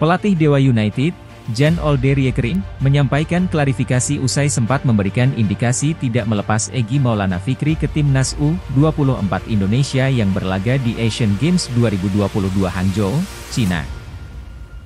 Pelatih Dewa United, Jan Olderiekerin, menyampaikan klarifikasi usai sempat memberikan indikasi tidak melepas Egi Maulana Fikri ke timnas U24 Indonesia yang berlaga di Asian Games 2022 Hangzhou, China.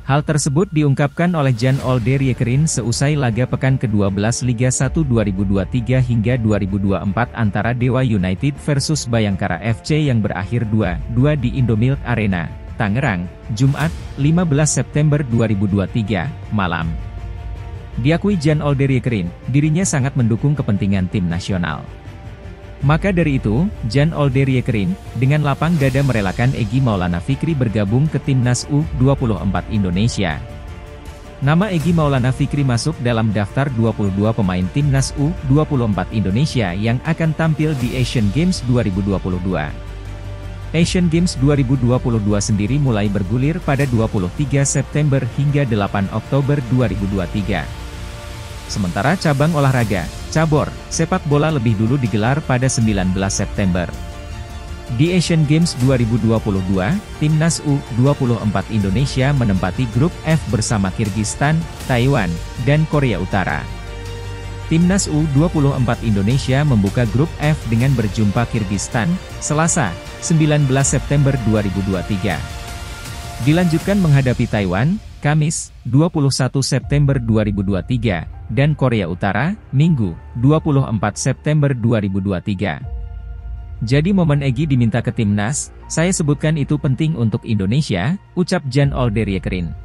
Hal tersebut diungkapkan oleh Jan Olderiekerin seusai laga pekan ke-12 Liga 1 2023 hingga 2024 antara Dewa United versus Bayangkara FC yang berakhir 2-2 di Indomilk Arena. Tangerang, Jumat, 15 September 2023, malam. Diakui Jan Olderiekerin, dirinya sangat mendukung kepentingan tim nasional. Maka dari itu, Jan Olderiekerin, dengan lapang dada merelakan Egi Maulana Fikri bergabung ke timnas U24 Indonesia. Nama Egi Maulana Fikri masuk dalam daftar 22 pemain timnas U24 Indonesia yang akan tampil di Asian Games 2022. Asian Games 2022 sendiri mulai bergulir pada 23 September hingga 8 Oktober 2023. Sementara cabang olahraga, cabor, sepak bola lebih dulu digelar pada 19 September. Di Asian Games 2022, Timnas U24 Indonesia menempati grup F bersama Kirgistan, Taiwan, dan Korea Utara. Timnas U24 Indonesia membuka grup F dengan berjumpa Kirgistan, Selasa, 19 September 2023. Dilanjutkan menghadapi Taiwan, Kamis, 21 September 2023, dan Korea Utara, Minggu, 24 September 2023. Jadi momen Egi diminta ke timnas, saya sebutkan itu penting untuk Indonesia, ucap Jan Olderiekerin.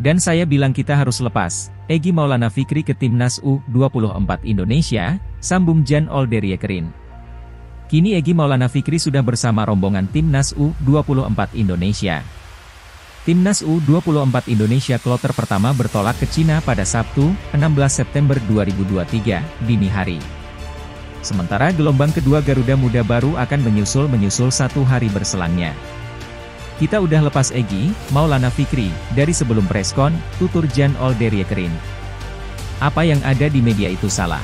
Dan saya bilang kita harus lepas, Egi Maulana Fikri ke timnas U24 Indonesia, sambung Jan Olderiekerin. Kini Egi Maulana Fikri sudah bersama rombongan Timnas U24 Indonesia. Timnas U24 Indonesia kloter pertama bertolak ke Cina pada Sabtu, 16 September 2023, dini hari. Sementara gelombang kedua Garuda Muda baru akan menyusul-menyusul satu hari berselangnya. Kita udah lepas Egi, Maulana Fikri, dari sebelum preskon, tutur Jan Olderiekerin. Apa yang ada di media itu salah.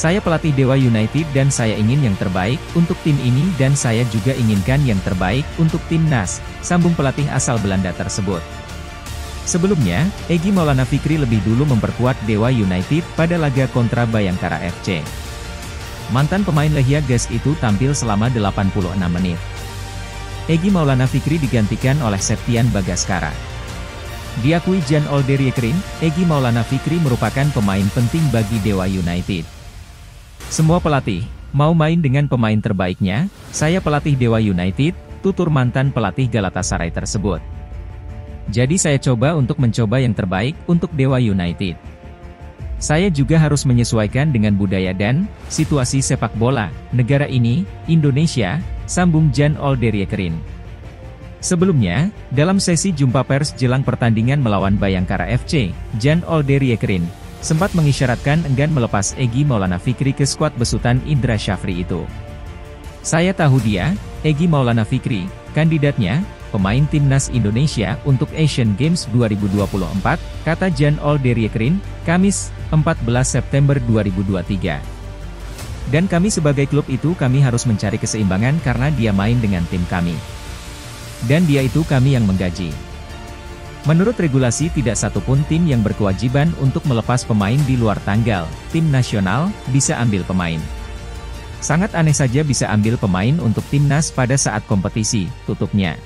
Saya pelatih Dewa United dan saya ingin yang terbaik untuk tim ini dan saya juga inginkan yang terbaik untuk timnas, sambung pelatih asal Belanda tersebut. Sebelumnya, Egi Maulana Fikri lebih dulu memperkuat Dewa United pada laga kontra Bayangkara FC. Mantan pemain Lehia Gas itu tampil selama 86 menit. Egi Maulana Fikri digantikan oleh Septian Bagaskara. Diakui Jan Olderiekerin, Egi Maulana Fikri merupakan pemain penting bagi Dewa United. Semua pelatih, mau main dengan pemain terbaiknya, saya pelatih Dewa United, tutur mantan pelatih Galatasaray tersebut. Jadi saya coba untuk mencoba yang terbaik untuk Dewa United. Saya juga harus menyesuaikan dengan budaya dan situasi sepak bola negara ini, Indonesia, sambung Jan Olderiekerin. Sebelumnya, dalam sesi jumpa pers jelang pertandingan melawan Bayangkara FC, Jan Olderiekerin sempat mengisyaratkan enggan melepas Egi Maulana Fikri ke skuad besutan Indra Syafri itu. Saya tahu dia, Egi Maulana Fikri, kandidatnya, pemain timnas Indonesia untuk Asian Games 2024, kata Jan Olderiekerin, Kamis, 14 September 2023. Dan kami sebagai klub itu kami harus mencari keseimbangan karena dia main dengan tim kami. Dan dia itu kami yang menggaji. Menurut regulasi tidak satupun tim yang berkewajiban untuk melepas pemain di luar tanggal, tim nasional, bisa ambil pemain. Sangat aneh saja bisa ambil pemain untuk timnas pada saat kompetisi, tutupnya.